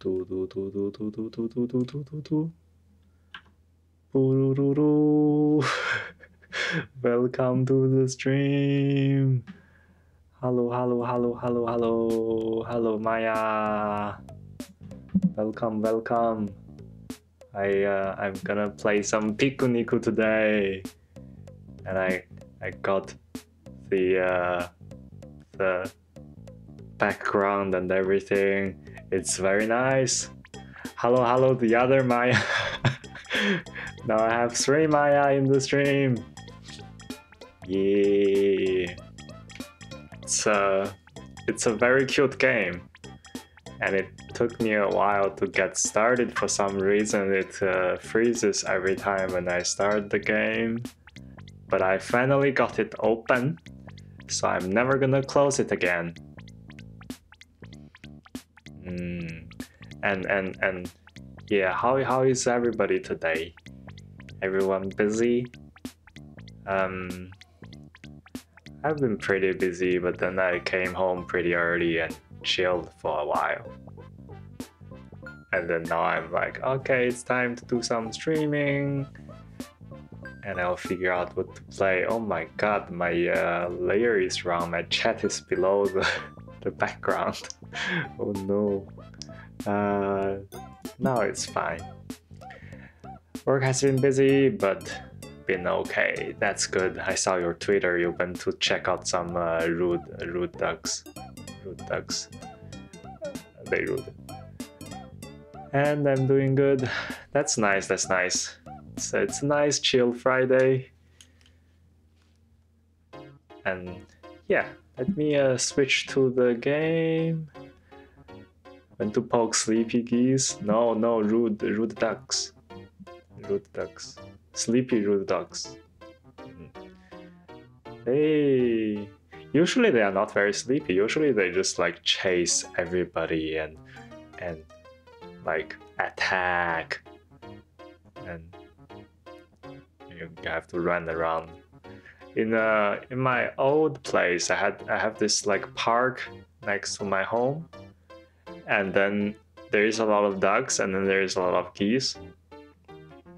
Do do do do do do do do do do do do. Boo-doo-doo-doo. Welcome to the stream. Hello, hello, hello, hello, hello, hello, Maya. Welcome, welcome. I uh, I'm gonna play some Pikuniku today, and I I got the uh, the background and everything. It's very nice. Hello, hello, the other Maya. now I have three Maya in the stream. Yeah. It's a, it's a very cute game. And it took me a while to get started for some reason. It uh, freezes every time when I start the game. But I finally got it open, so I'm never gonna close it again. Mm. And and and yeah, how how is everybody today? Everyone busy? Um, I've been pretty busy, but then I came home pretty early and chilled for a while. And then now I'm like, okay, it's time to do some streaming. And I'll figure out what to play. Oh my god, my uh, layer is wrong. My chat is below the, the background. oh no. Uh, now it's fine. Work has been busy, but been okay. That's good. I saw your Twitter. You went to check out some uh, rude, rude ducks. Rude ducks. They rude. And I'm doing good. That's nice. That's nice. So it's a nice chill Friday. And yeah, let me uh, switch to the game. Went to poke sleepy geese. No, no, rude, rude ducks. Rude ducks. Sleepy rude ducks. Hey. Usually they are not very sleepy. Usually they just like chase everybody and and like attack and you have to run around. In uh in my old place I had I have this like park next to my home. And then there is a lot of ducks and then there is a lot of geese.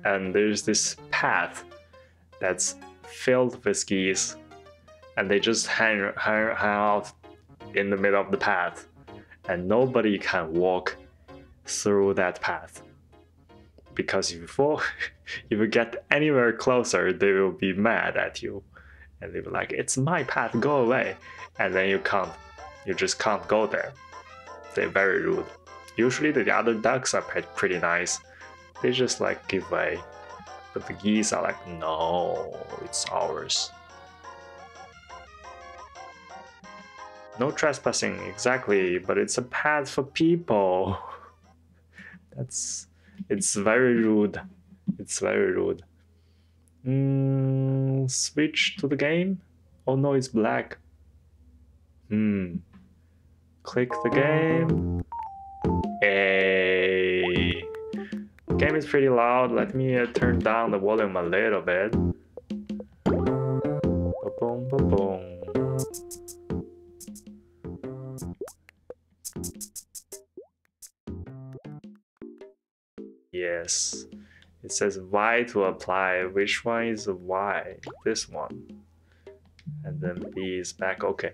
And there's this path that's filled with geese and they just hang, hang, hang out in the middle of the path. And nobody can walk through that path. Because if you fall if you get anywhere closer they will be mad at you and they'll be like it's my path go away. And then you can't you just can't go there. They're very rude. Usually the other ducks are pretty nice. They just like give way. But the geese are like no it's ours. No trespassing exactly but it's a path for people. That's it's very rude. It's very rude mm, switch to the game? Oh no it's black. Hmm. Click the game. Hey. Game is pretty loud. Let me uh, turn down the volume a little bit. Ba-boom, ba-boom. Yes. It says Y to apply. Which one is Y? This one. And then B is back. Okay.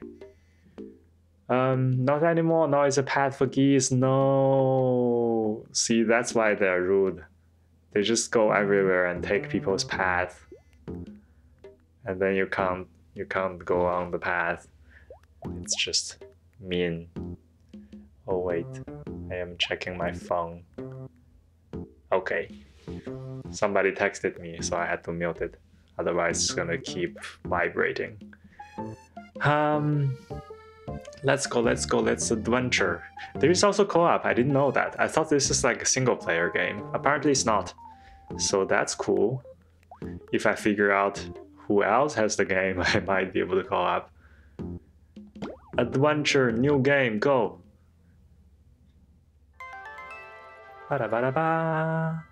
Um, not anymore. Now it's a path for geese. No. See, that's why they're rude. They just go everywhere and take people's path. And then you can't you can't go on the path. It's just mean. Oh wait, I am checking my phone. Okay. Somebody texted me, so I had to mute it. Otherwise, it's gonna keep vibrating. Um, let's go, let's go, let's adventure. There is also co-op. I didn't know that. I thought this is like a single-player game. Apparently, it's not. So that's cool. If I figure out who else has the game, I might be able to co-op. Adventure, new game, go. Ba-da-ba-da-ba.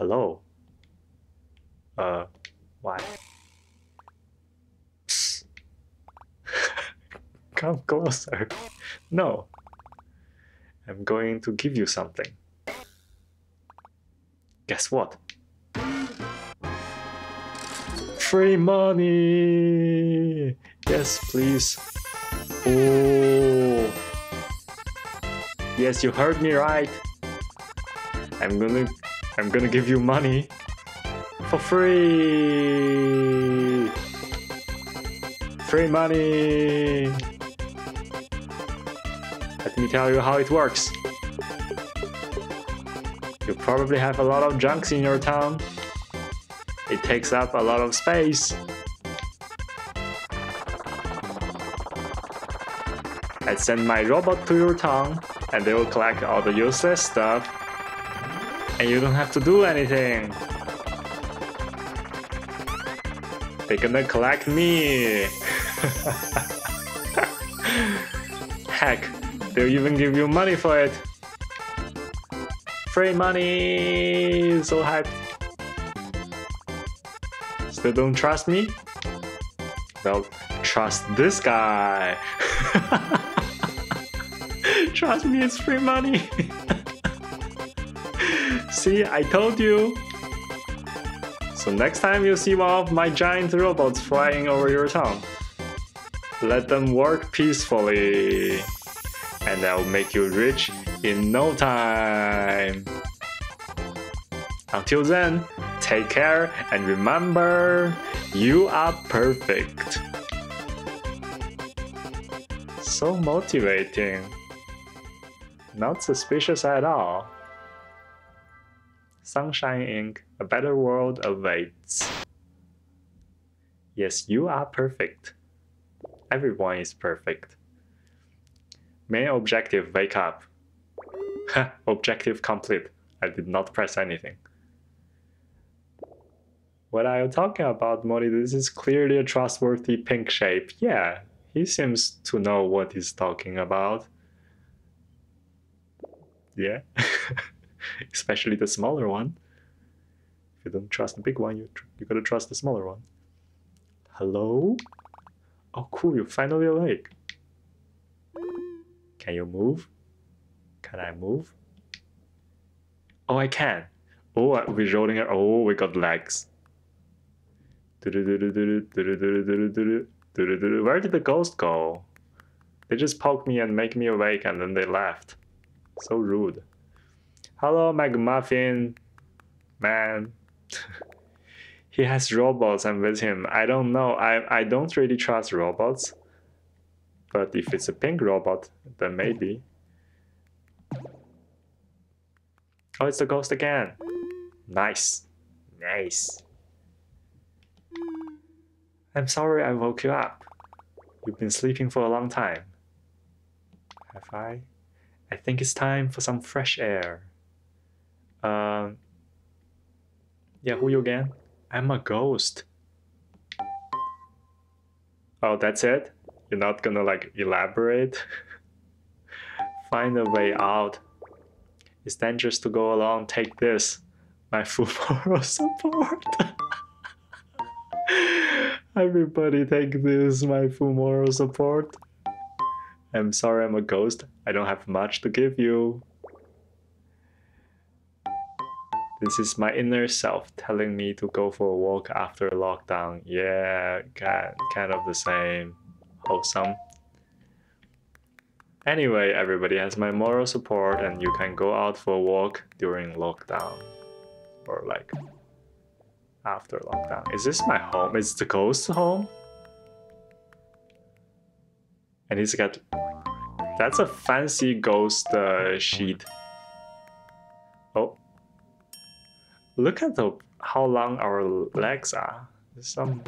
Hello. Uh, why? Come closer. No. I'm going to give you something. Guess what? Free money! Yes, please. Oh. Yes, you heard me right. I'm gonna I'm gonna give you money for free. Free money. Let me tell you how it works. You probably have a lot of junks in your town. It takes up a lot of space. I send my robot to your town and they will collect all the useless stuff and you don't have to do anything. They're gonna collect me. Heck, they'll even give you money for it. Free money! So hyped. Still don't trust me? Well, trust this guy. trust me, it's free money. see, I told you. So next time you see one of my giant robots flying over your town, let them work peacefully. And I'll make you rich in no time. Until then, take care and remember, you are perfect. So motivating. Not suspicious at all. Sunshine Inc., a better world awaits. Yes, you are perfect. Everyone is perfect. Main objective, wake up. objective complete. I did not press anything. What are you talking about, Modi? This is clearly a trustworthy pink shape. Yeah, he seems to know what he's talking about. Yeah. especially the smaller one. If you don't trust the big one, you, you gotta trust the smaller one. Hello? Oh, cool, you're finally awake. Can you move? Can I move? Oh, I can. Oh, uh, we're rolling it. Oh, we got legs. Where did the ghost go? They just poked me and make me awake and then they left. So rude. Hello, McMuffin. Man. he has robots. I'm with him. I don't know. I, I don't really trust robots. But if it's a pink robot, then maybe. Oh, it's the ghost again. Nice. Nice. I'm sorry I woke you up. You've been sleeping for a long time. Have I? I think it's time for some fresh air. Um, yeah, who you again? I'm a ghost. Oh, that's it? You're not gonna like elaborate? Find a way out. It's dangerous to go alone. Take this. My full moral support. Everybody take this, my full moral support. I'm sorry I'm a ghost. I don't have much to give you. This is my inner self telling me to go for a walk after lockdown. Yeah, kind, of the same. Wholesome. Anyway, everybody has my moral support and you can go out for a walk during lockdown. Or like after lockdown. Is this my home? Is the ghost home? And he's got... That's a fancy ghost uh, sheet. Look at the how long our legs are. Some.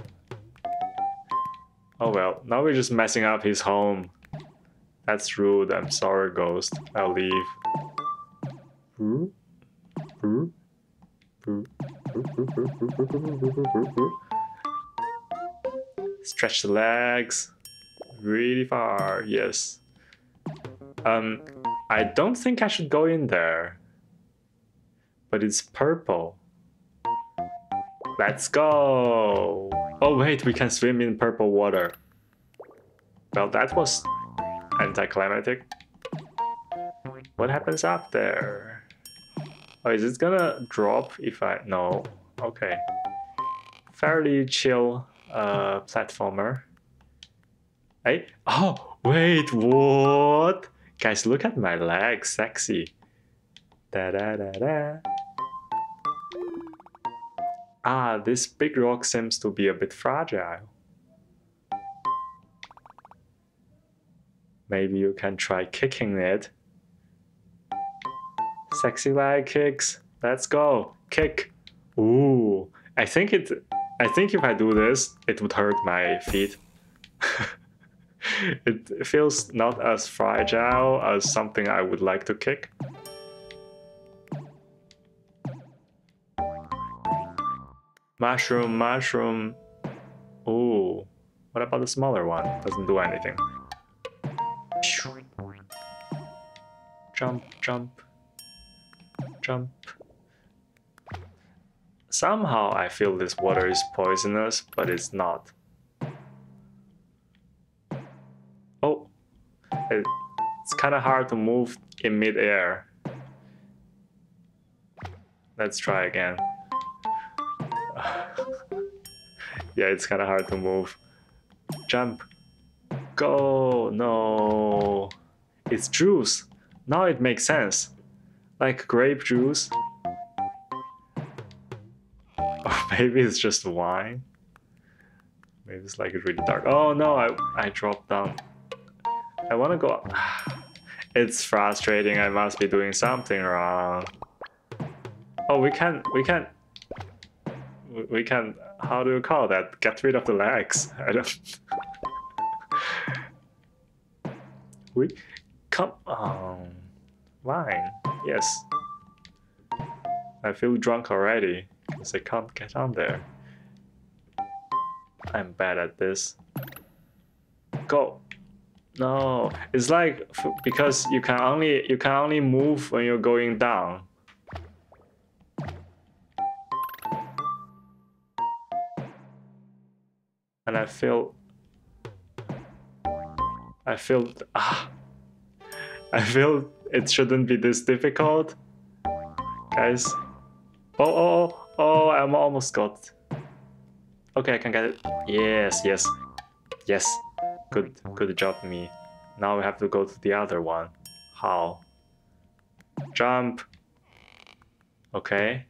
Oh well, now we're just messing up his home. That's rude. I'm sorry, Ghost. I'll leave. Stretch the legs really far. Yes. Um, I don't think I should go in there. But it's purple. Let's go! Oh wait, we can swim in purple water. Well, that was anticlimactic. What happens up there? Oh, is it gonna drop if I... No. Okay. Fairly chill uh, platformer. Hey? Oh, wait, what? Guys, look at my legs, sexy. Da da da da. Ah, this big rock seems to be a bit fragile. Maybe you can try kicking it. Sexy leg kicks. Let's go. Kick. Ooh. I think it I think if I do this, it would hurt my feet. it feels not as fragile as something I would like to kick. Mushroom, mushroom. Ooh. What about the smaller one? Doesn't do anything. Jump, jump, jump. Somehow I feel this water is poisonous, but it's not. Oh, it's kind of hard to move in midair. Let's try again. Yeah, it's kind of hard to move. Jump. Go. No. It's juice. Now it makes sense. Like grape juice. Or maybe it's just wine. Maybe it's like really dark. Oh no, I, I dropped down. I want to go up. It's frustrating. I must be doing something wrong. Oh, we can't. we can't. we can, how do you call that? Get rid of the legs. I don't. we come on. Wine. Yes. I feel drunk already because I can't get on there. I'm bad at this. Go. No, it's like because you can only you can only move when you're going down. And I feel I feel ah I feel it shouldn't be this difficult. Guys. Oh, oh, oh, oh, I'm almost got. Okay, I can get it. Yes, yes, yes. Good, good job, me. Now we have to go to the other one. How? Jump. Okay.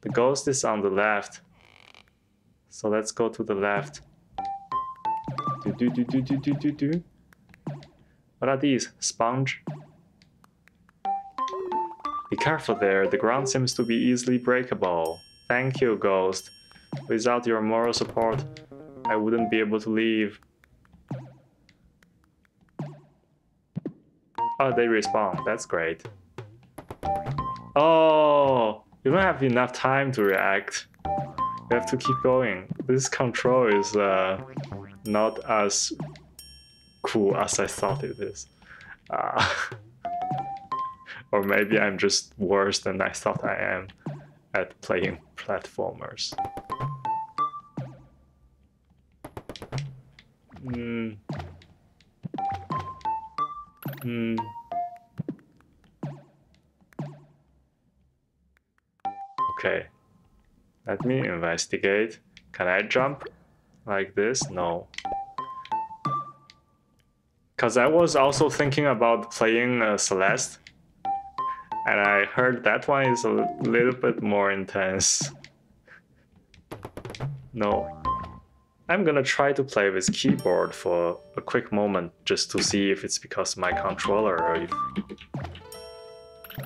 The ghost is on the left. So let's go to the left. Do do do do do do do. What are these? Sponge? Be careful there, the ground seems to be easily breakable. Thank you, Ghost. Without your moral support, I wouldn't be able to leave. Oh, they respawn. That's great. Oh, you don't have enough time to react. You have to keep going. This control is uh, not as cool as I thought it is. Uh, or maybe I'm just worse than I thought I am at playing platformers. Hmm. Hmm. Okay. Let me investigate. Can I jump like this? No. Because I was also thinking about playing uh, Celeste. And I heard that one is a little bit more intense. No. I'm gonna try to play with keyboard for a quick moment just to see if it's because my controller or if,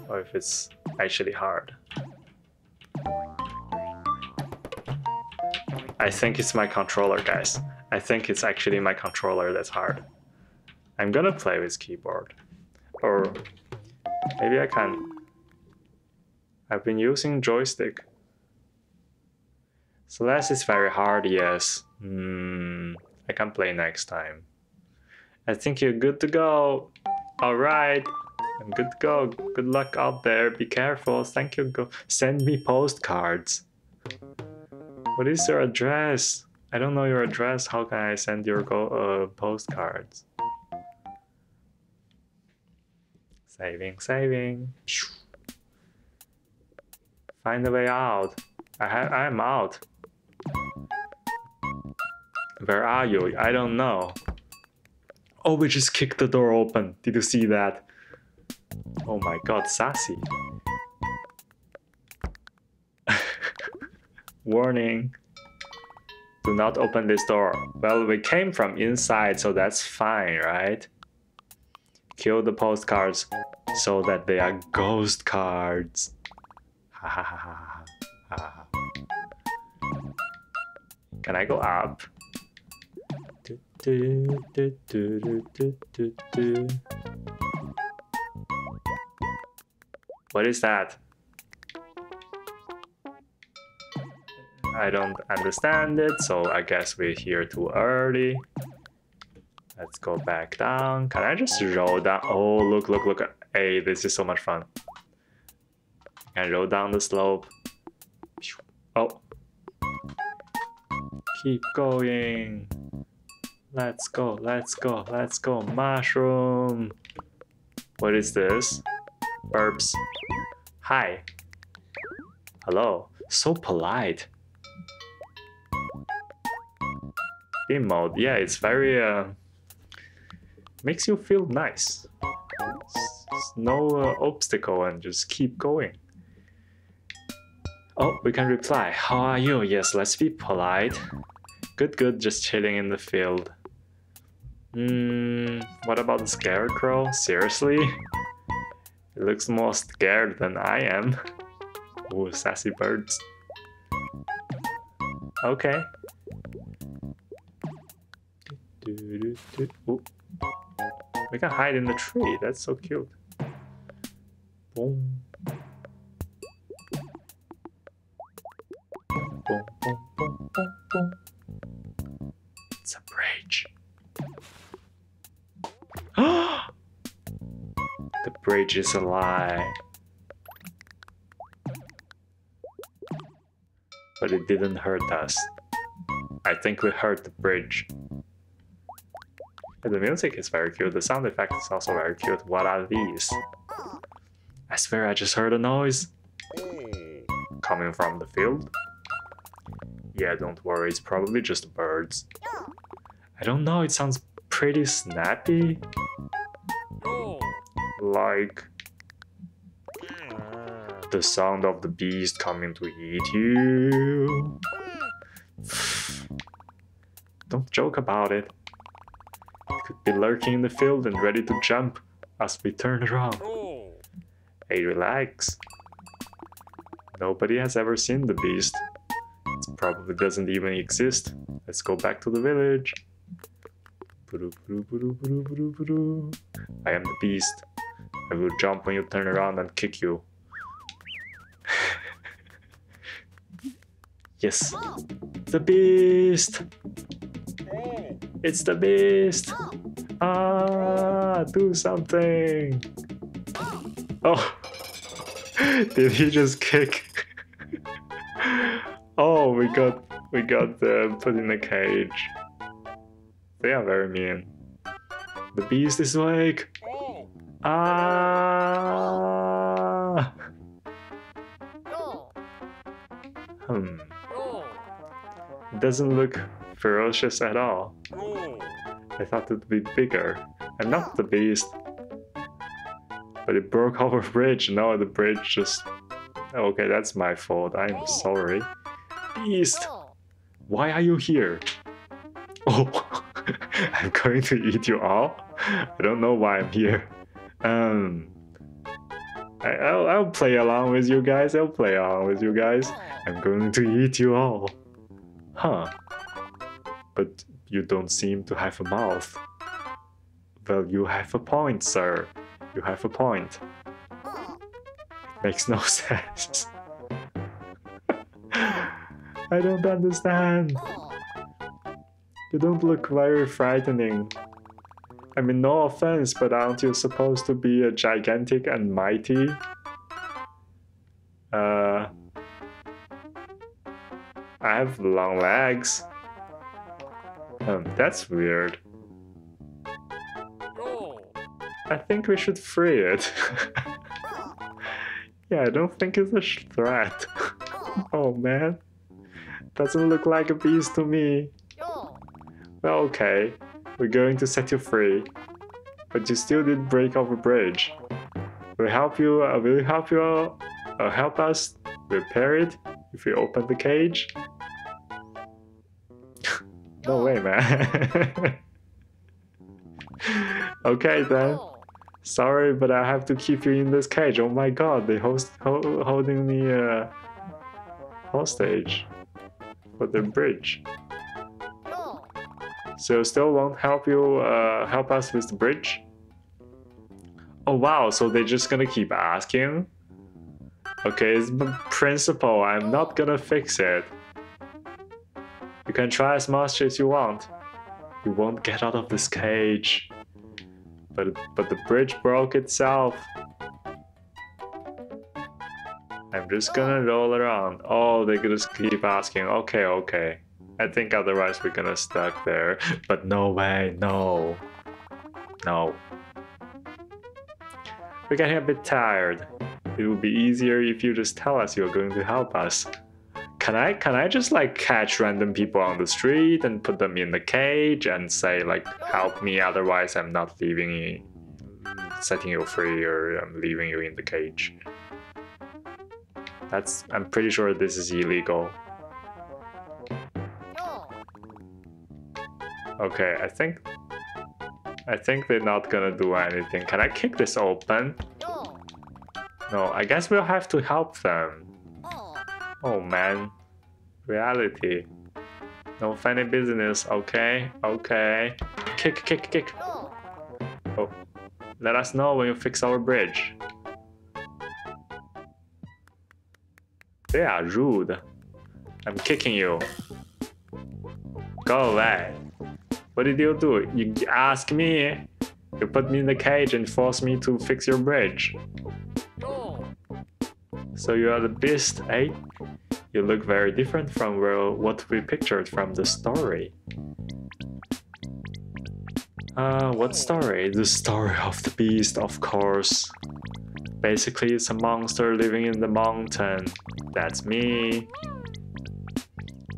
or if it's actually hard. I think it's my controller, guys. I think it's actually my controller that's hard. I'm gonna play with keyboard. Or maybe I can. I've been using joystick. Celeste is very hard, yes. Hmm, I can play next time. I think you're good to go. Alright, I'm good to go. Good luck out there. Be careful. Thank you. Go send me postcards. What is your address? I don't know your address. How can I send your uh, postcards? Saving, saving. Find a way out. I ha I'm out. Where are you? I don't know. Oh, we just kicked the door open. Did you see that? Oh my god, sassy. Warning. Do not open this door. Well, we came from inside, so that's fine, right? Kill the postcards so that they are ghost cards. Can I go up? What is that? I don't understand it, so I guess we're here too early. Let's go back down. Can I just roll down? Oh, look, look, look. Hey, this is so much fun. Can roll down the slope. Oh. Keep going. Let's go, let's go, let's go. Mushroom. What is this? Burps. Hi. Hello. So polite. Beam mode. Yeah, it's very uh, makes you feel nice. It's no uh, obstacle and just keep going. Oh, we can reply. How are you? Yes, let's be polite. Good, good, just chilling in the field. Hmm, what about the scarecrow? Seriously? It looks more scared than I am. Ooh, sassy birds. Okay, We can hide in the tree. That's so cute. Boom. Boom, boom, boom, boom, boom. It's a bridge. the bridge is a lie. But it didn't hurt us. I think we hurt the bridge. The music is very cute, the sound effect is also very cute. What are these? I swear I just heard a noise. Coming from the field? Yeah, don't worry, it's probably just birds. I don't know, it sounds pretty snappy. Like the sound of the beast coming to eat you. Don't joke about it be lurking in the field and ready to jump as we turn around. Hey, relax. Nobody has ever seen the beast. It probably doesn't even exist. Let's go back to the village. I am the beast. I will jump when you turn around and kick you. yes. The beast! It's the beast! Oh. Ah, do something! Oh! Did he just kick? oh, we got we got uh, put in a cage. They are very mean. The beast is awake. Ah! Hmm. Doesn't look ferocious at all. I thought it would be bigger, and not the beast. But it broke our bridge, now the bridge just... Okay, that's my fault, I'm sorry. Beast! Why are you here? Oh, I'm going to eat you all? I don't know why I'm here. Um... I, will I'll play along with you guys, I'll play along with you guys. I'm going to eat you all. Huh but you don't seem to have a mouth. Well, you have a point, sir. You have a point. Makes no sense. I don't understand. You don't look very frightening. I mean, no offense, but aren't you supposed to be a gigantic and mighty? Uh, I have long legs. Um, that's weird. I think we should free it. yeah, I don't think it's a threat. oh man. Doesn't look like a beast to me. Well, okay. We're going to set you free. But you still did break off a bridge. We'll help you, uh, will you help you uh, help us repair it if we open the cage? No way, man. okay then. Sorry, but I have to keep you in this cage. Oh my god, they host ho holding me uh, hostage for the bridge. So still won't help you uh, help us with the bridge? Oh wow, so they're just gonna keep asking? Okay, it's the principle, I'm not gonna fix it. You can try as much as you want. You won't get out of this cage. But, but the bridge broke itself. I'm just gonna roll around. Oh, they're gonna keep asking. Okay, okay. I think otherwise we're gonna stuck there. But no way, no. No. We're getting a bit tired. It would be easier if you just tell us you're going to help us. Can I can I just like catch random people on the street and put them in the cage and say like help me otherwise I'm not leaving you setting you free or I'm leaving you in the cage. That's I'm pretty sure this is illegal. Okay, I think I think they're not gonna do anything. Can I kick this open? No, I guess we'll have to help them. Oh man. Reality. No funny business, okay? Okay. Kick, kick, kick. Oh. Let us know when you fix our bridge. They are rude. I'm kicking you. Go away. What did you do? You ask me. You put me in the cage and force me to fix your bridge. So you are the beast, eh? You look very different from what we pictured from the story. Uh, what story? The story of the beast, of course. Basically, it's a monster living in the mountain. That's me.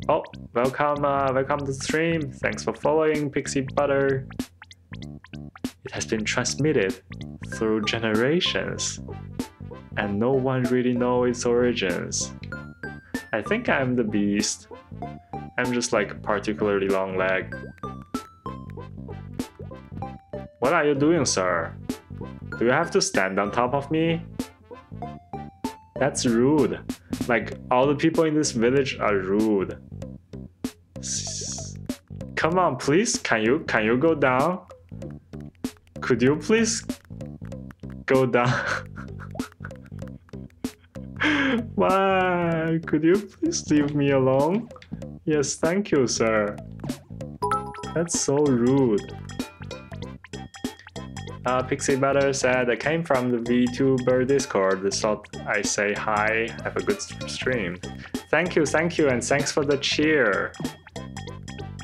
Oh, welcome, uh, welcome to the stream. Thanks for following Pixie Butter. It has been transmitted through generations, and no one really knows its origins. I think I'm the beast. I'm just like particularly long leg. What are you doing, sir? Do you have to stand on top of me? That's rude. Like, all the people in this village are rude. Come on, please. Can you can you go down? Could you please go down? Why? Could you please leave me alone? Yes, thank you, sir. That's so rude. Uh, Pixie Butter said, I came from the VTuber Discord, thought I say hi, have a good stream. Thank you, thank you, and thanks for the cheer.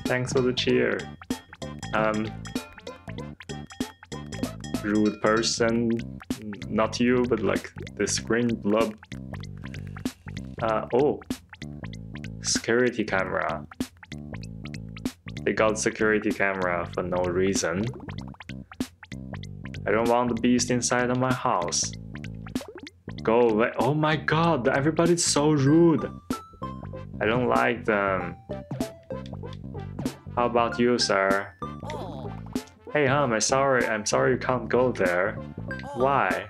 Thanks for the cheer. Um, rude person, not you, but like the screen blob. Uh, oh, security camera. They got security camera for no reason. I don't want the beast inside of my house. Go away. Oh my god, everybody's so rude. I don't like them. How about you, sir? Hey, hum, I'm sorry. I'm sorry you can't go there. Why?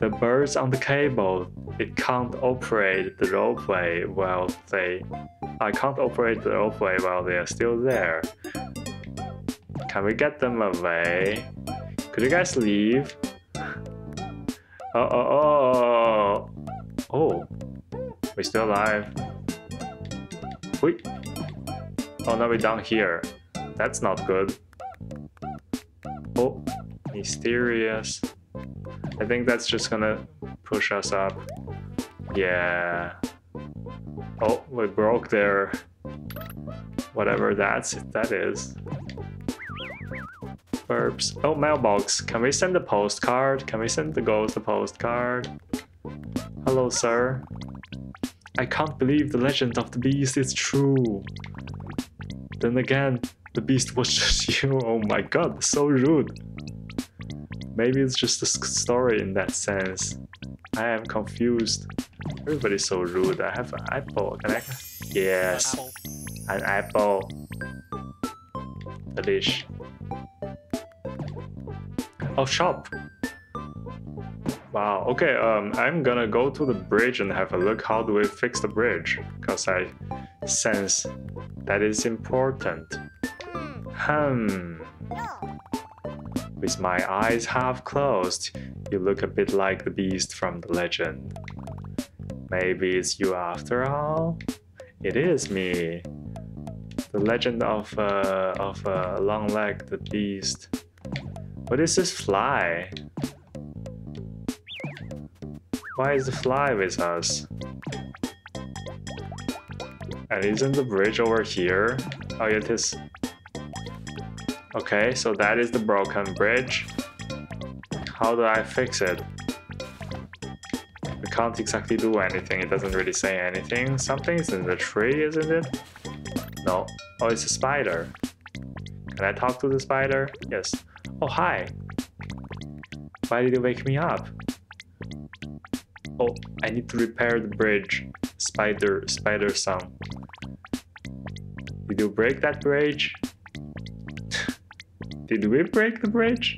The birds on the cable. It can't operate the roadway while they. I can't operate the roadway while they are still there. Can we get them away? Could you guys leave? Oh, oh, oh, oh. We're still alive. Wait. Oh, now we're down here. That's not good. Oh, mysterious. I think that's just gonna push us up. Yeah. Oh, we broke their... Whatever that's, that is. Verbs. Oh, mailbox. Can we send a postcard? Can we send the ghost a postcard? Hello, sir. I can't believe the legend of the beast is true. Then again, the beast was just you. Oh my god, so rude. Maybe it's just a story in that sense. I am confused. Everybody's so rude. I have an apple. Can I? Yes. An apple. Delish. Oh, shop. Wow. Okay. Um, I'm gonna go to the bridge and have a look. How do we fix the bridge? Cause I sense that is important. Hmm. With my eyes half closed, you look a bit like the beast from the legend. Maybe it's you after all? It is me. The legend of uh, of uh, long leg the beast. What is this fly? Why is the fly with us? And isn't the bridge over here? Oh, it is. Okay, so that is the broken bridge. How do I fix it? We can't exactly do anything, it doesn't really say anything. Something's in the tree, isn't it? No. Oh, it's a spider. Can I talk to the spider? Yes. Oh, hi. Why did you wake me up? Oh, I need to repair the bridge. Spider, spider song. Did you break that bridge? Did we break the bridge?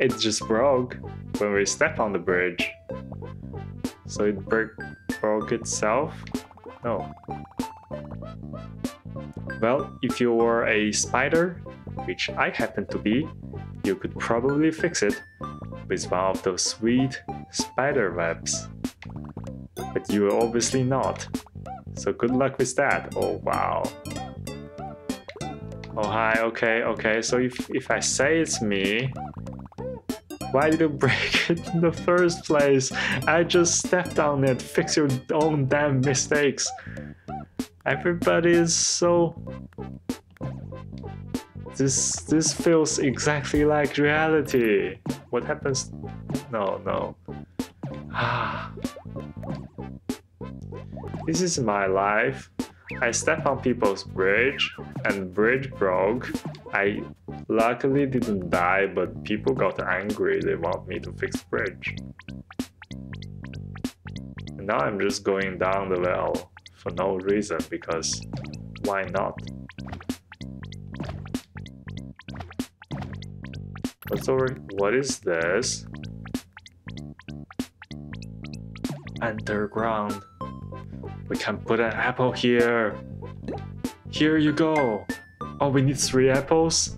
It just broke when we stepped on the bridge. So it broke, broke itself? No. Well, if you were a spider, which I happen to be, you could probably fix it with one of those sweet spider webs. But you are obviously not. So good luck with that. Oh wow. Oh hi, okay, okay. So if, if I say it's me, why did you break it in the first place? I just stepped on it. Fix your own damn mistakes. Everybody is so... This this feels exactly like reality. What happens? No, no. Ah. this is my life. I step on people's bridge and bridge broke. I luckily didn't die, but people got angry. They want me to fix bridge. And now I'm just going down the well for no reason because why not? What's over? What is this? Underground. We can put an apple here. Here you go. Oh, we need three apples?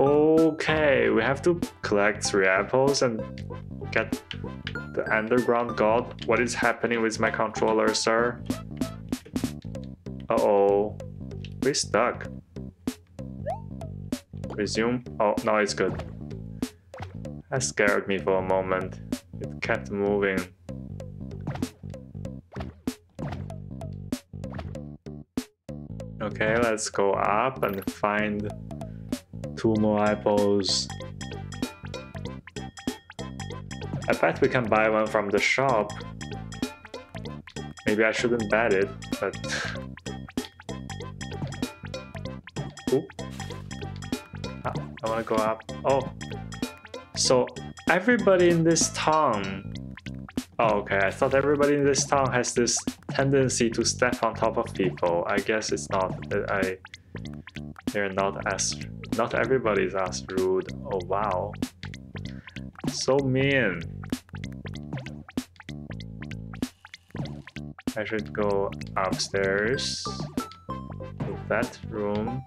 Okay, we have to collect three apples and get the underground god. What is happening with my controller, sir? Uh-oh. We're stuck. Resume. Oh, no, it's good. That scared me for a moment. It kept moving. Okay, let's go up and find two more apples. I bet we can buy one from the shop. Maybe I shouldn't bet it, but... Ooh. Ah, I wanna go up. Oh. So, everybody in this town... Oh, okay, I thought everybody in this town has this tendency to step on top of people. I guess it's not I they're not as not everybody is as rude. Oh wow. So mean. I should go upstairs to that room.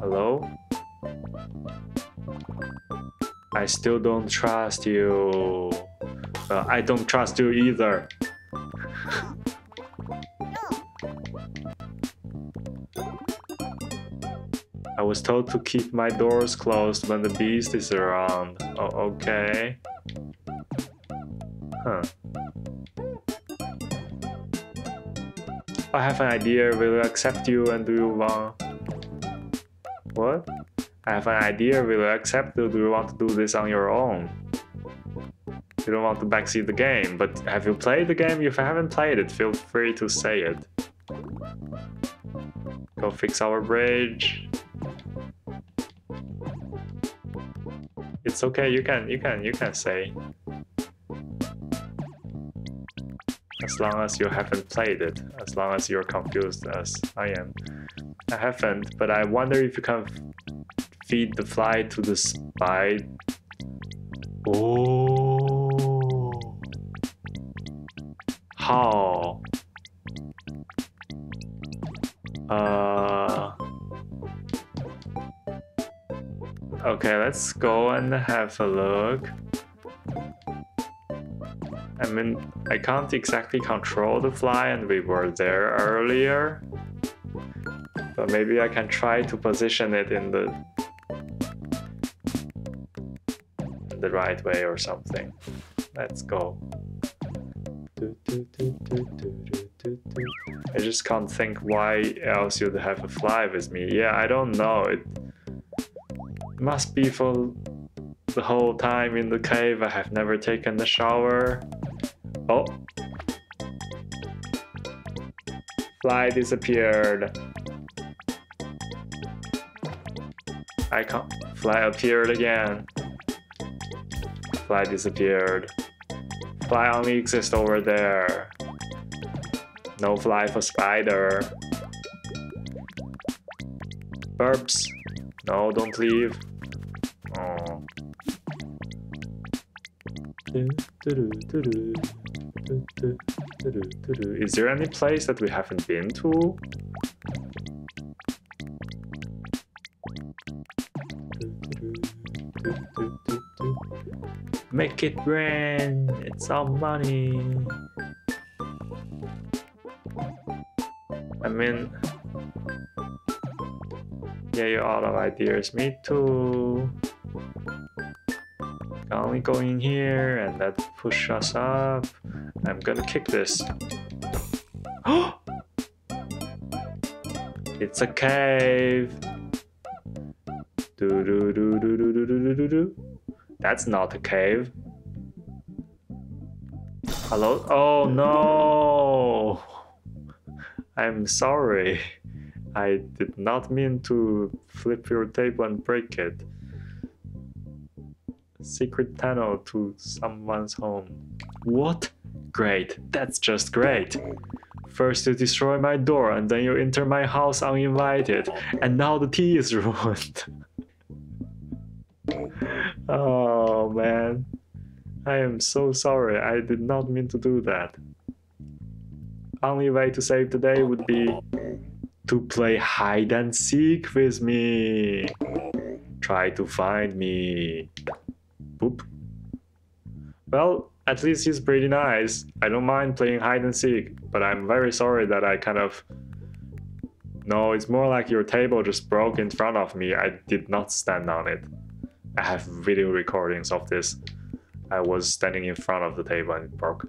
Hello? I still don't trust you. Uh, I don't trust you either. I was told to keep my doors closed when the beast is around. Oh, okay. Huh. I have an idea. Will you accept you and do you want? What? I have an idea. Will you accept you? Do you want to do this on your own? You don't want to backseat the game, but have you played the game? If you haven't played it, feel free to say it. Go fix our bridge. It's okay, you can, you can, you can say. As long as you haven't played it, as long as you're confused as I am. I haven't, but I wonder if you can feed the fly to the spy. Oh. How? Uh. Okay, let's go and have a look. I mean, I can't exactly control the fly and we were there earlier. But maybe I can try to position it in the the right way or something. Let's go. I just can't think why else you'd have a fly with me. Yeah, I don't know. It must be for the whole time in the cave I have never taken a shower. Oh. Fly disappeared. I can't. Fly appeared again. Fly disappeared. Fly only exists over there. No fly for spider. Burps. No, don't leave. Oh. Is there any place that we haven't been to? Make it rain, it's all money. I mean, yeah, you're all have ideas. Me too. Only go in here and that push us up. I'm gonna kick this. it's a cave. Do do do do do do do do do. That's not a cave. Hello? Oh no! I'm sorry. I did not mean to flip your table and break it. Secret tunnel to someone's home. What? Great, that's just great. First you destroy my door and then you enter my house uninvited and now the tea is ruined. Oh man. I am so sorry, I did not mean to do that. Only way to save the day would be to play hide and seek with me. Try to find me. Boop. Well, at least he's pretty nice. I don't mind playing hide and seek, but I'm very sorry that I kind of... No, it's more like your table just broke in front of me. I did not stand on it. I have video recordings of this. I was standing in front of the table and it broke.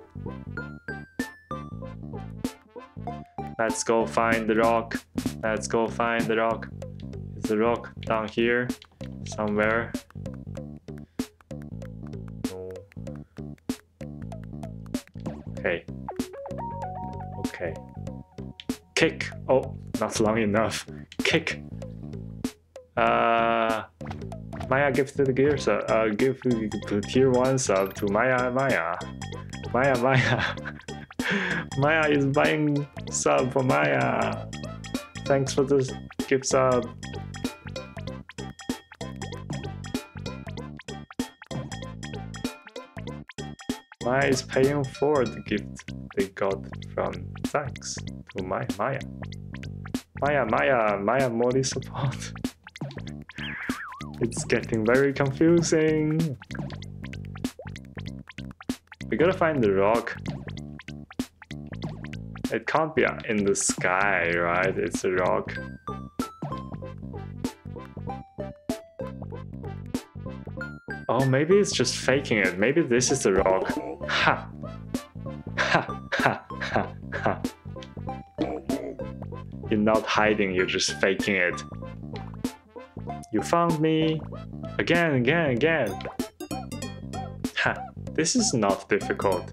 Let's go find the rock. Let's go find the rock. Is the rock down here? Somewhere? Okay. Okay. Kick! Oh, not long enough. Kick! Uh... Maya gifted gears, uh, give tier 1 sub to Maya Maya. Maya Maya. Maya is buying sub for Maya. Thanks for the gift sub. Maya is paying for the gift they got from thanks to Maya Maya. Maya Maya Maya Modi support. it's getting very confusing. We gotta find the rock. It can't be in the sky, right? It's a rock. Oh, maybe it's just faking it. Maybe this is the rock. Ha! Ha! Ha! Ha! Ha! You're not hiding, you're just faking it. You found me. Again, again, again. Ha, this is not difficult.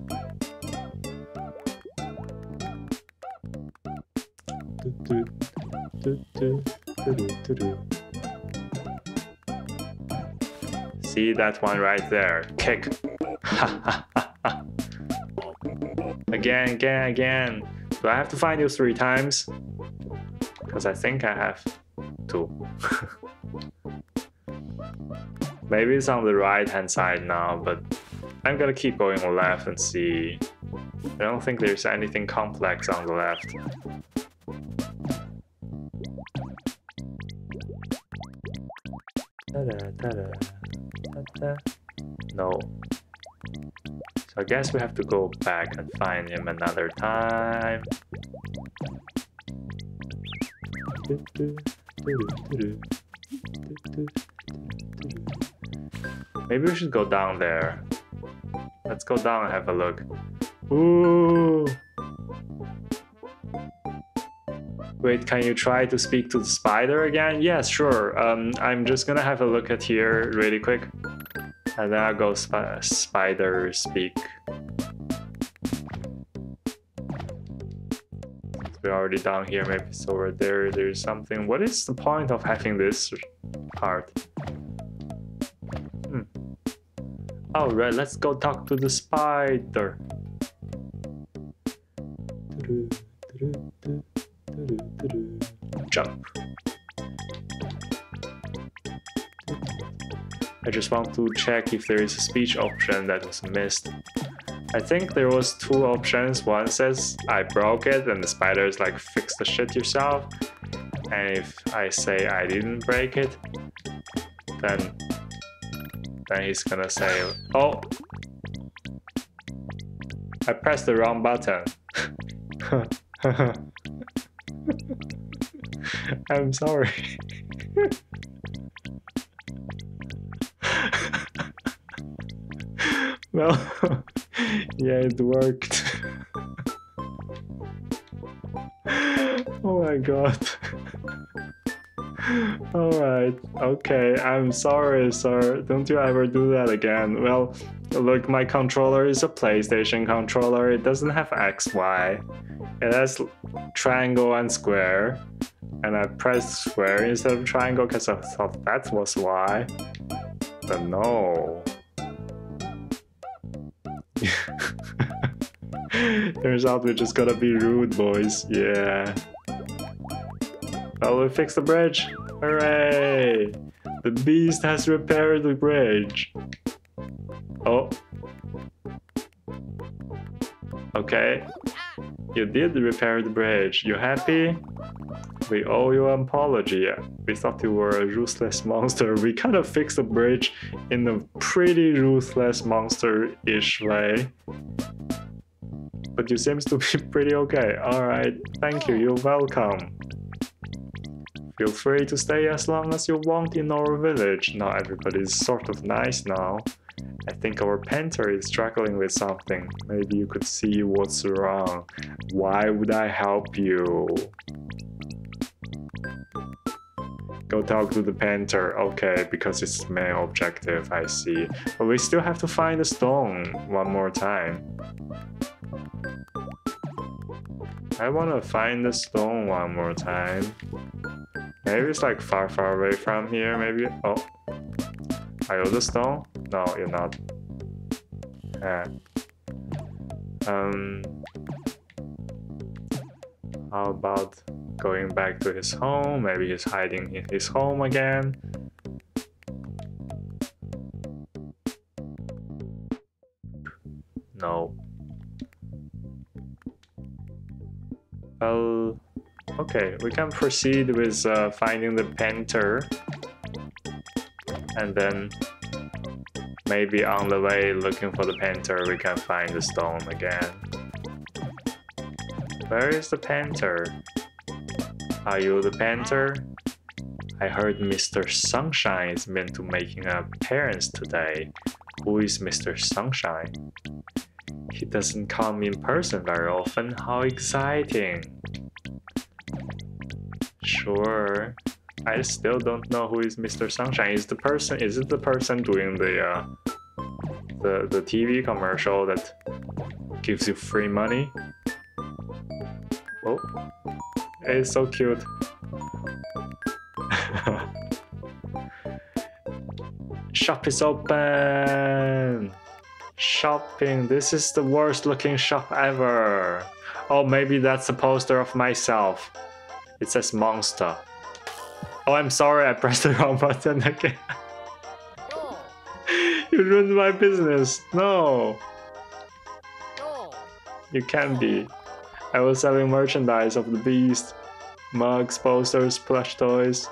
See that one right there. Kick. again, again, again. Do I have to find you three times? Because I think I have two. Maybe it's on the right hand side now, but I'm gonna keep going left and see. I don't think there's anything complex on the left. No. So I guess we have to go back and find him another time. Maybe we should go down there. Let's go down and have a look. Ooh! Wait, can you try to speak to the spider again? Yes, sure. Um, I'm just gonna have a look at here really quick. And then I'll go sp spider speak. We're already down here, maybe it's over there. There's something. What is the point of having this part? Alright, let's go talk to the spider. Jump. I just want to check if there is a speech option that was missed. I think there was two options. One says I broke it and the spider is like fix the shit yourself. And if I say I didn't break it, then then he's gonna say, oh, I pressed the wrong button. I'm sorry. well, yeah, it worked. oh my god. Alright, okay, I'm sorry, sir. Don't you ever do that again. Well, look, my controller is a PlayStation controller. It doesn't have XY. It has triangle and square. And I pressed square instead of triangle because I thought that was why. But no. Turns out we're just gonna be rude, boys. Yeah. Well, we fixed the bridge. Hooray! The beast has repaired the bridge. Oh. Okay. You did repair the bridge. You happy? We owe you an apology. We thought you were a ruthless monster. We kind of fixed the bridge in a pretty ruthless monster-ish way. But you seems to be pretty okay. Alright, thank you, you're welcome. Feel free to stay as long as you want in our village. Now everybody's sort of nice now. I think our panther is struggling with something. Maybe you could see what's wrong. Why would I help you? Go talk to the panther. Okay, because it's main objective, I see. But we still have to find the stone one more time. I wanna find the stone one more time. Maybe it's like far, far away from here, maybe. Oh. Are you the stone? No, you're not. Yeah. Um. How about going back to his home? Maybe he's hiding in his home again. No. Well, okay, we can proceed with uh, finding the panther. And then maybe on the way looking for the panther we can find the stone again. Where is the panther? Are you the panther? I heard Mr. Sunshine is meant to making an appearance today. Who is Mr. Sunshine? He doesn't come in person very often. How exciting! Sure. I still don't know who is Mr. Sunshine. Is the person? Is it the person doing the uh, the the TV commercial that gives you free money? Oh, it's so cute. Shop is open. Shopping. This is the worst looking shop ever. Oh, maybe that's a poster of myself. It says monster. Oh, I'm sorry, I pressed the wrong button again. You ruined my business. No, you can't be. I was selling merchandise of the beast. Mugs, posters, plush toys.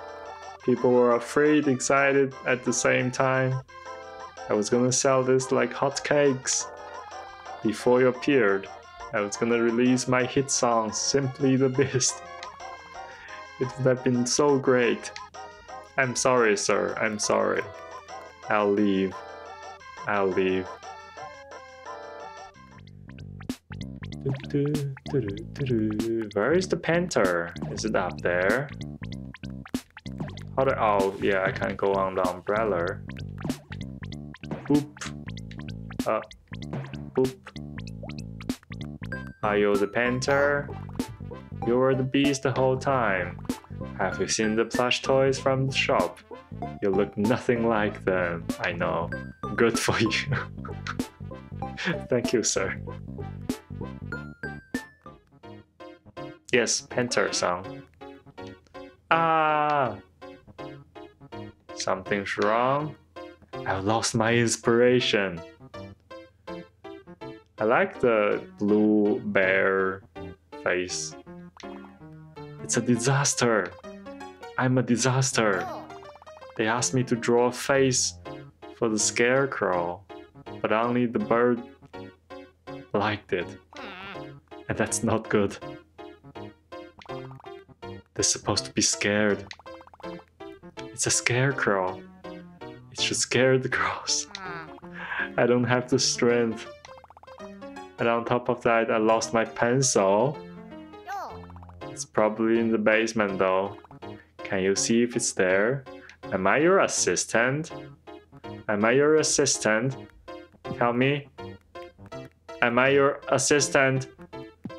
People were afraid, excited at the same time. I was gonna sell this like hotcakes. Before you appeared, I was gonna release my hit song, Simply the Beast. It would have been so great. I'm sorry, sir. I'm sorry. I'll leave. I'll leave. Where is the panther? Is it up there? How do oh yeah, I can go on the umbrella. Boop. Uh boop. Are you the panther? You were the beast the whole time. Have you seen the plush toys from the shop? You look nothing like them. I know. Good for you. Thank you, sir. Yes, Panther song. Ah! Something's wrong. I've lost my inspiration. I like the blue bear face. It's a disaster. I'm a disaster. They asked me to draw a face for the scarecrow, but only the bird liked it, and that's not good. They're supposed to be scared. It's a scarecrow. It should scare the crows. I don't have the strength. And on top of that, I lost my pencil. It's probably in the basement though. Can you see if it's there? Am I your assistant? Am I your assistant? Tell me. Am I your assistant?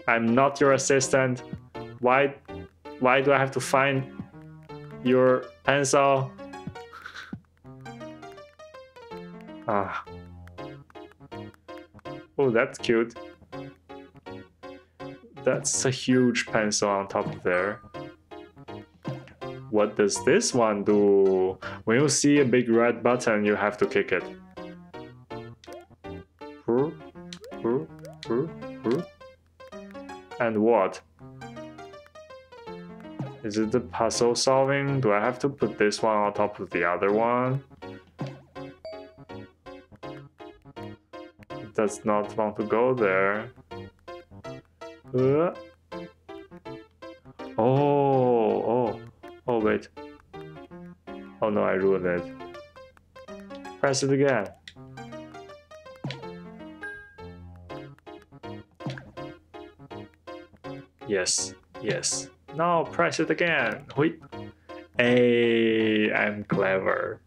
I'm not your assistant. Why why do I have to find your pencil? ah. Oh, that's cute. That's a huge pencil on top of there. What does this one do? When you see a big red button, you have to kick it. And what? Is it the puzzle solving? Do I have to put this one on top of the other one? It does not want to go there. Uh. Oh, oh, oh, wait. Oh no, I ruined it. Press it again. Yes, yes. Now press it again. Wait. Hey, I'm clever.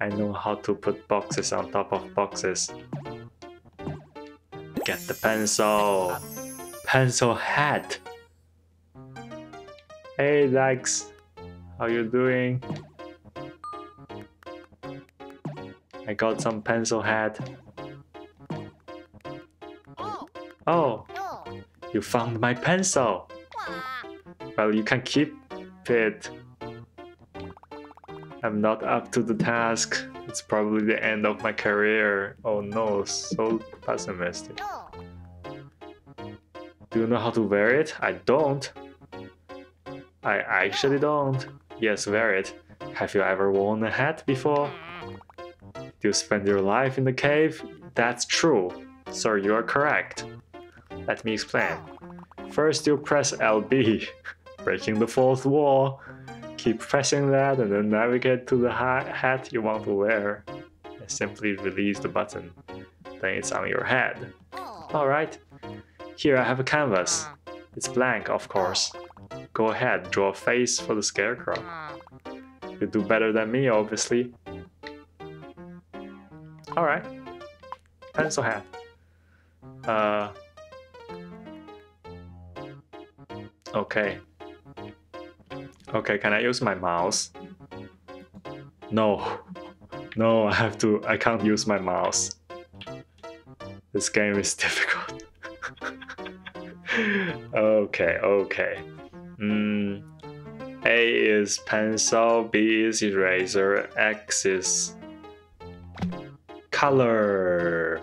I know how to put boxes on top of boxes. Get the pencil. Pencil hat. Hey, Lex. How you doing? I got some pencil hat. Oh. oh. Oh, you found my pencil. Well, you can keep it. I'm not up to the task. It's probably the end of my career. Oh no, so pessimistic. Oh. Do you know how to wear it? I don't. I actually don't. Yes, wear it. Have you ever worn a hat before? Do you spend your life in the cave? That's true. Sir, you are correct. Let me explain. First, you press LB, breaking the fourth wall. Keep pressing that and then navigate to the ha- hat you want to wear. And simply release the button. Then it's on your head. Alright. Here I have a canvas. It's blank, of course. Go ahead, draw a face for the scarecrow. Ah. You do better than me, obviously. Alright. Pencil hat. Uh. Okay. Okay, can I use my mouse? No. No, I have to. I can't use my mouse. This game is difficult. Okay, okay. Mm, A is pencil, B is eraser, X is color.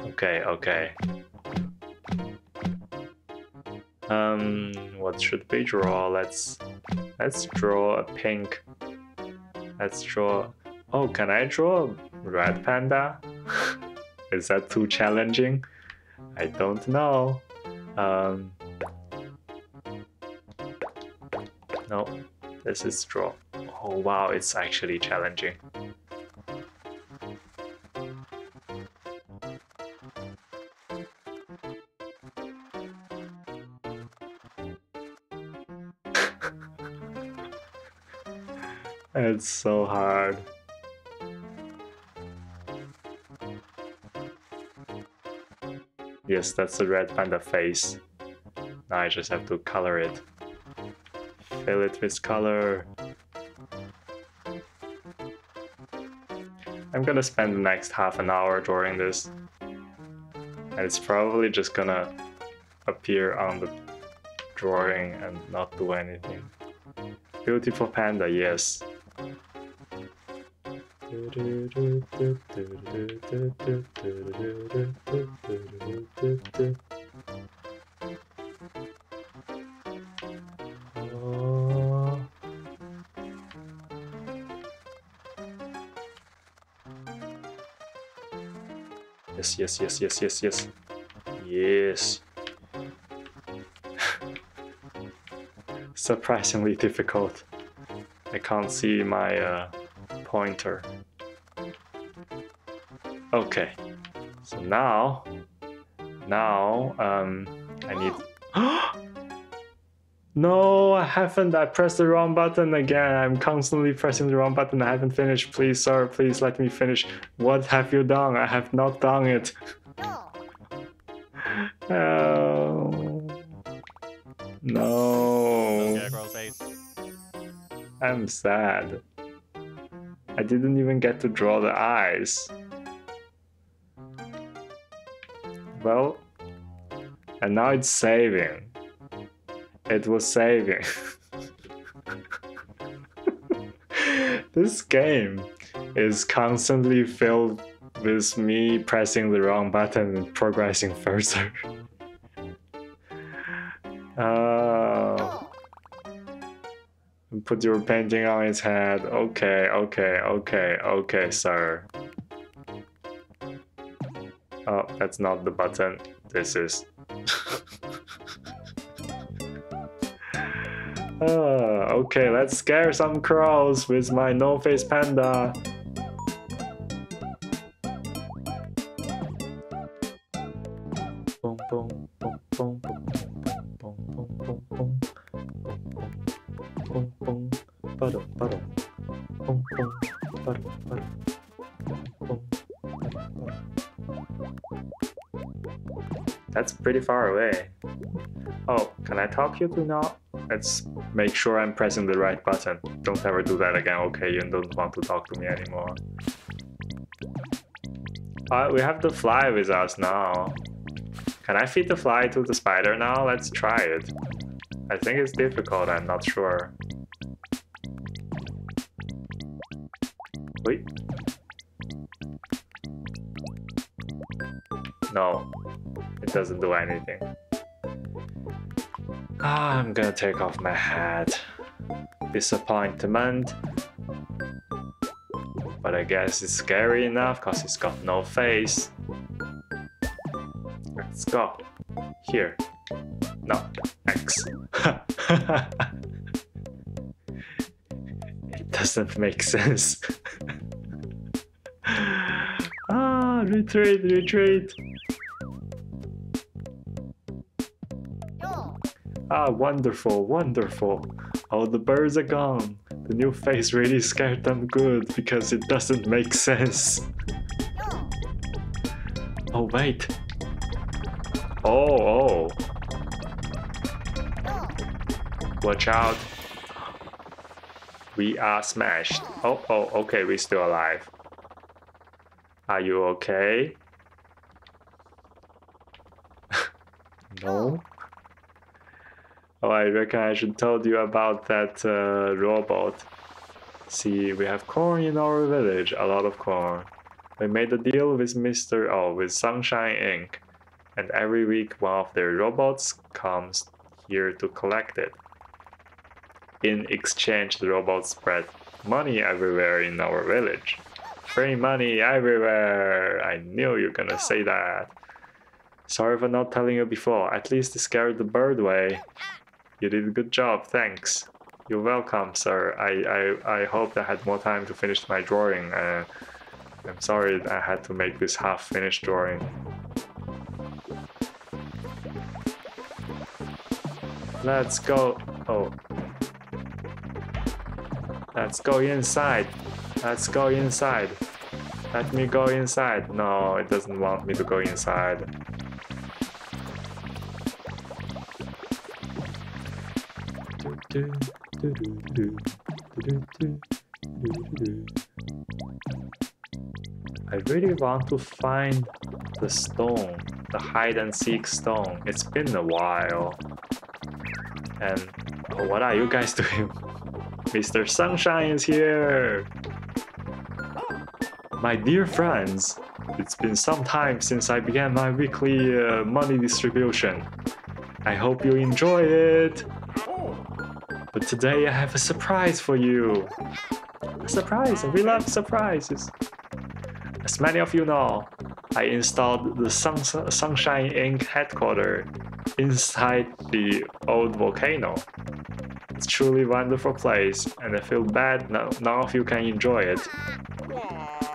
Okay, okay. Um, what should we draw? Let's let's draw a pink. Let's draw. Oh, can I draw a red panda? Is that too challenging? I don't know. Um, no, this is draw. Oh wow, it's actually challenging. It's so hard. Yes, that's the red panda face. Now I just have to color it. Fill it with color. I'm gonna spend the next half an hour drawing this. And it's probably just gonna appear on the drawing and not do anything. Beautiful panda, yes. Yes, yes, yes, yes, yes, yes. Yes. Surprisingly difficult. I can't see my uh, pointer. Okay. So now, now, um, I need. no, I haven't. I pressed the wrong button again. I'm constantly pressing the wrong button. I haven't finished. Please, sir, please let me finish. What have you done? I have not done it. No. Oh. No. Scarecrow face. I'm sad. I didn't even get to draw the eyes. Well, and now it's saving. It was saving. this game is constantly filled with me pressing the wrong button and progressing further. Oh. Put your painting on his head. Okay, okay, okay, okay, sir. That's not the button. This is. Ah, okay, let's scare some crows with my no face panda. Pretty far away. Oh, can I talk you to now? Let's make sure I'm pressing the right button. Don't ever do that again, okay? You don't want to talk to me anymore. Uh, we have the fly with us now. Can I feed the fly to the spider now? Let's try it. I think it's difficult, I'm not sure. Wait. No, it doesn't do anything. I'm gonna take off my hat. Disappointment. But I guess it's scary enough because it's got no face. Let's go. Here. No. X. it doesn't make sense. ah, retreat, retreat. Ah, wonderful, wonderful. All the birds are gone. The new face really scared them good because it doesn't make sense. Oh, wait. Oh, oh. Watch out. We are smashed. Oh, oh, okay, we're still alive. Are you okay? no? Oh, I reckon I should told you about that uh, robot. See, we have corn in our village, a lot of corn. We made a deal with Mr. Oh, with Sunshine Inc. And every week one of their robots comes here to collect it. In exchange, the robots spread money everywhere in our village. Free money everywhere! I knew you were gonna say that. Sorry for not telling you before. At least it scared the bird away. You did a good job, thanks. You're welcome, sir. I, I, I hope I had more time to finish my drawing. Uh, I'm sorry I had to make this half-finished drawing. Let's go. Oh. Let's go inside. Let's go inside. Let me go inside. No, it doesn't want me to go inside. I really want to find the stone, the hide and seek stone. It's been a while. And what are you guys doing? Mr. Sunshine is here! My dear friends, it's been some time since I began my weekly uh, money distribution. I hope you enjoy it! But today I have a surprise for you. A surprise, we love surprises. As many of you know, I installed the Sun Sunshine Inc. headquarters inside the old volcano. It's truly wonderful place, and I feel bad none, none of you can enjoy it.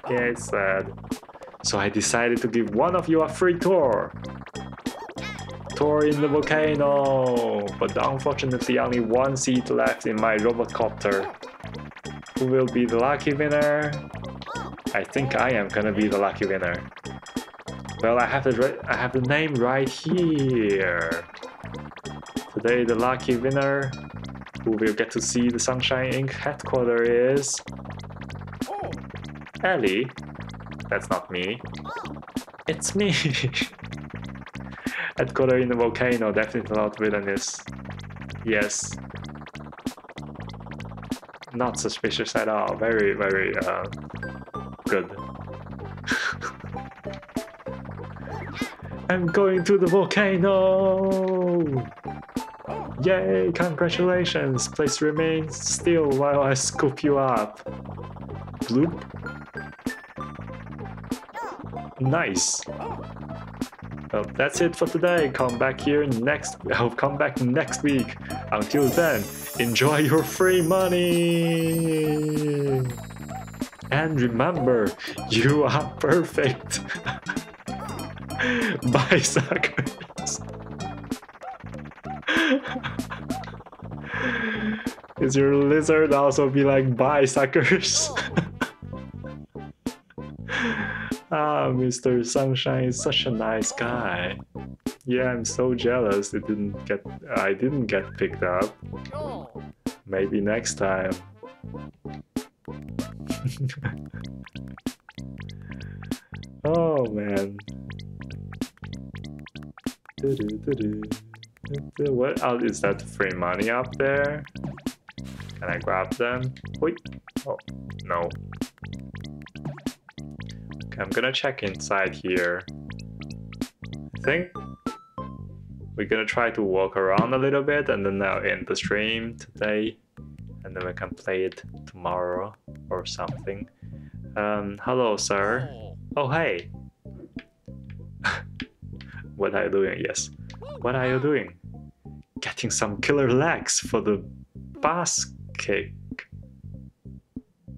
Yeah, it's sad. So I decided to give one of you a free tour tour in the volcano, but unfortunately only one seat left in my robot copter. Who will be the lucky winner? I think I am gonna be the lucky winner. Well, I have the I have the name right here. Today, the lucky winner who will get to see the Sunshine Inc. headquarters is Ellie. That's not me. It's me. In the volcano, definitely not villainous. Yes. Not suspicious at all. Very, very uh, good. I'm going to the volcano! Yay, congratulations! Please remain still while I scoop you up. Bloop. Nice. Well, that's it for today. Come back here next. I'll come back next week. Until then, enjoy your free money. And remember, you are perfect. Bye, suckers. Is your lizard also be like, bye, suckers? Ah, Mr. Sunshine is such a nice guy. Yeah, I'm so jealous it didn't get I didn't get picked up. Maybe next time. oh man. What else is that free money up there? Can I grab them? Wait. Oh, no. I'm gonna check inside here. I think we're gonna try to walk around a little bit and then I'll end the stream today and then we can play it tomorrow or something. Um, hello, sir. Oh, hey. what are you doing? Yes. What are you doing? Getting some killer legs for the bass kick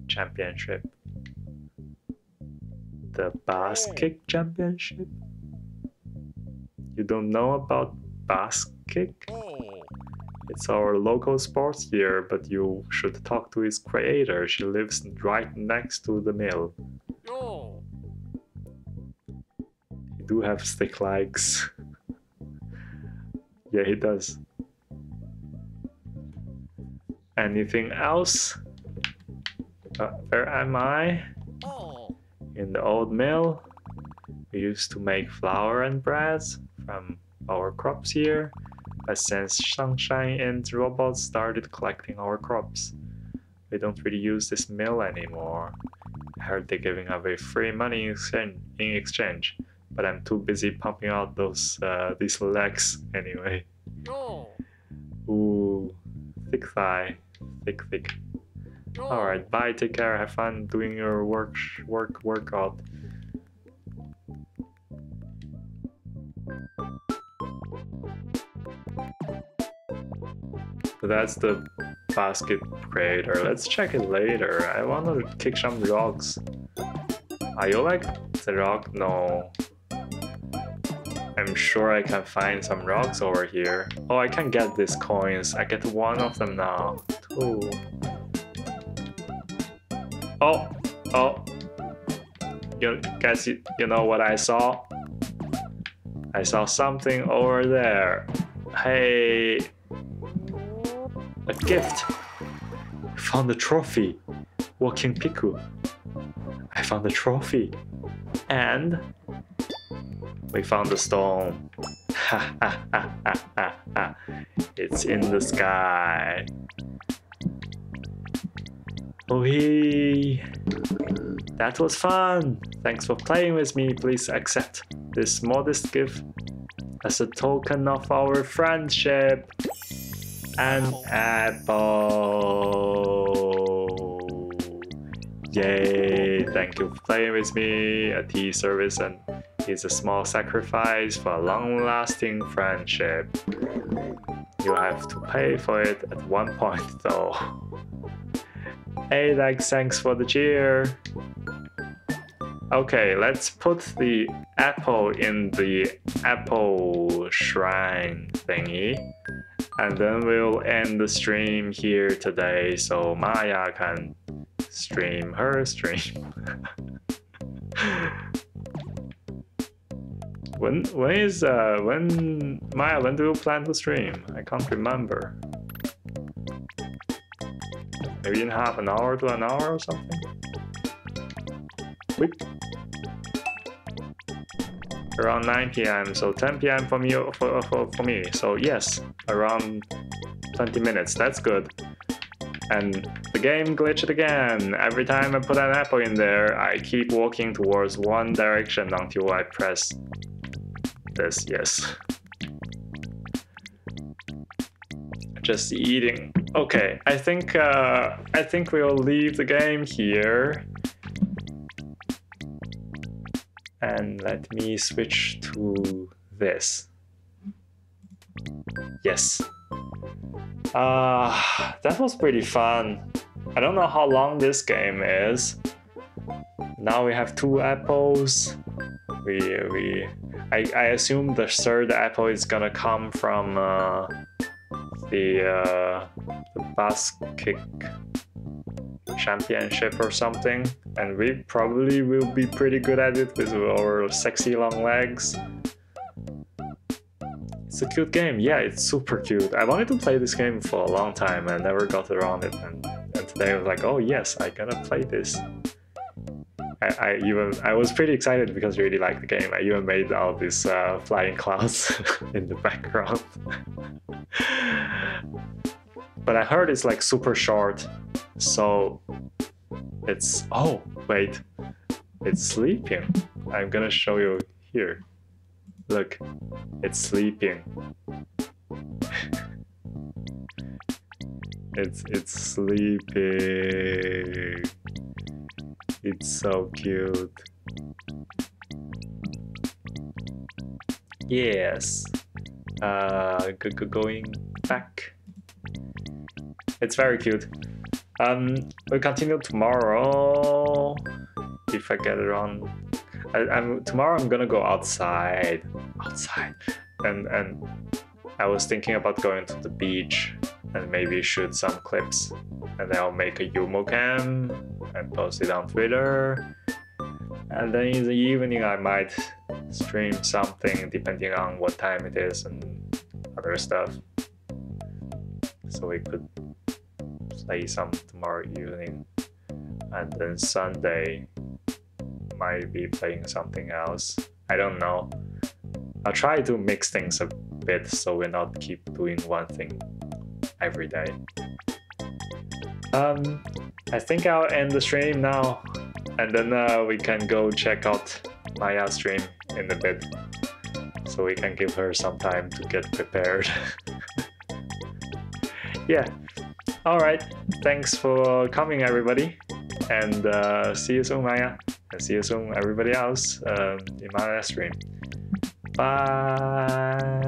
championship the Baskick Championship? You don't know about Basket. It's our local sports here, but you should talk to its creator. She lives right next to the mill. You do have stick legs. yeah, he does. Anything else? Uh, where am I? In the old mill. We used to make flour and breads from our crops here. But since Sunshine and robots started collecting our crops, we don't really use this mill anymore. I heard they're giving away free money in exchange, in exchange but I'm too busy pumping out those uh, these legs anyway. Ooh, thick thigh, thick thick. All oh. right, bye. Take care. Have fun doing your work work workout. That's the basket creator. Let's check it later. I want to kick some rocks. Are you like the rock? No. I'm sure I can find some rocks over here. Oh, I can get these coins. I get one of them now. Two. Oh, oh. You guys, you, you know what I saw? I saw something over there. Hey, a gift. Found a trophy. Walking Piku. I found a trophy. And we found the stone. Ha ha ha ha ha. It's in the sky. Oh, hey. That was fun. Thanks for playing with me. Please accept this modest gift as a token of our friendship. An apple. Yay! Thank you for playing with me. A tea service and is a small sacrifice for a long-lasting friendship. You have to pay for it at one point though. Hey Lex, thanks for the cheer. Okay, let's put the apple in the apple shrine thingy. And then we'll end the stream here today so Maya can stream her stream. when when is uh when Maya when do you plan to stream? I can't remember. Maybe in half an hour to an hour or something? Around 9 p.m. So 10 p.m. for me for, for, for me. So yes, around 20 minutes. That's good. And the game glitched again. Every time I put an apple in there, I keep walking towards one direction until I press this, yes. Just eating. Okay, I think uh, I think we'll leave the game here. And let me switch to this. Yes. Uh, that was pretty fun. I don't know how long this game is. Now we have two apples. We we I, I assume the third apple is gonna come from uh, the, uh, the basket championship or something, and we probably will be pretty good at it with our sexy long legs. It's a cute game, yeah, it's super cute. I wanted to play this game for a long time and never got around it, and, and today I was like, oh yes, I gotta play this. I, I, even I was pretty excited because I really liked the game. I even made all these uh, flying clouds in the background. but I heard it's like super short, so it's oh wait, it's sleeping. I'm gonna show you here. Look, it's sleeping. it's it's sleeping. It's so cute. Yes. Uh, going back. It's very cute. Um, we'll continue tomorrow if I get around. I, I'm tomorrow. I'm gonna go outside, outside, and and I was thinking about going to the beach and maybe shoot some clips, and then I'll make a Yumo cam and post it on Twitter. And then in the evening, I might stream something depending on what time it is and other stuff. So we could play some tomorrow evening, and then Sunday might be playing something else. I don't know. I'll try to mix things a bit so we not keep doing one thing every day. Um, I think I'll end the stream now, and then uh, we can go check out Maya stream in a bit, so we can give her some time to get prepared. yeah. All right. Thanks for coming, everybody, and uh, see you soon, Maya, and see you soon, everybody else um, in my stream. Bye.